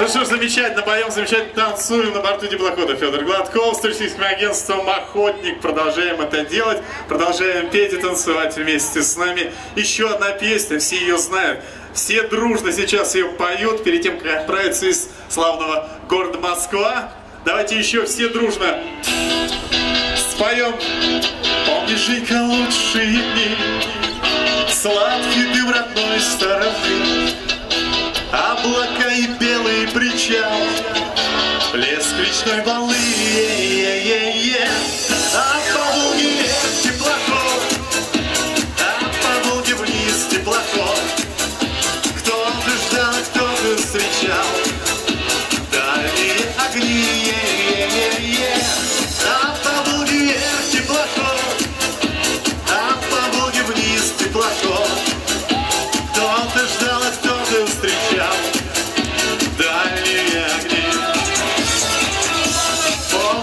Ну что ж, замечательно поем, замечательно танцуем на борту теплохода. Федор Гладков с туристическим агентством «Охотник». Продолжаем это делать, продолжаем петь и танцевать вместе с нами. Еще одна песня, все ее знают. Все дружно сейчас ее поют перед тем, как отправиться из славного города Москва. Давайте еще все дружно споем. Помнишь, Женька, лучшие дни, сладкий дым родной стороны, облака и белый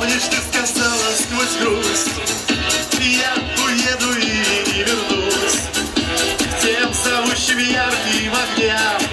Помнишь, ты сказала сквозь грусть. Я уеду и не вернусь. К тем зовущим ярким огням.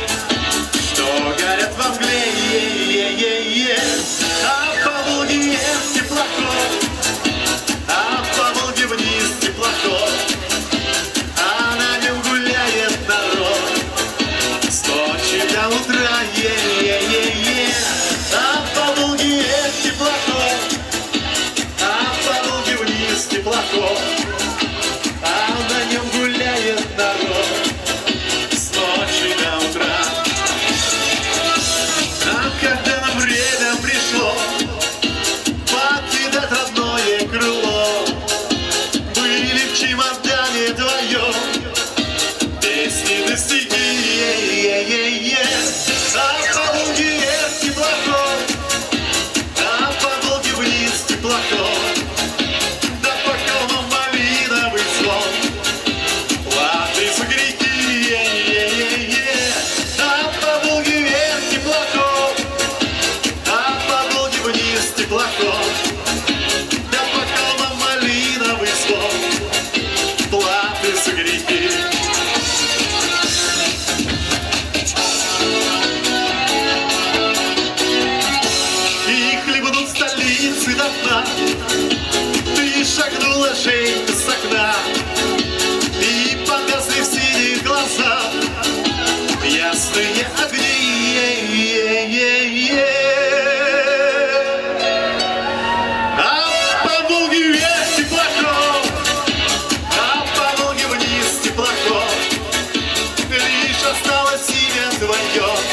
мы мордами вдвоем. пустыне огни. А по Волге вверх теплоход, а по Волге вниз теплоход, лишь осталось имя твое.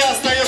Моя стоит.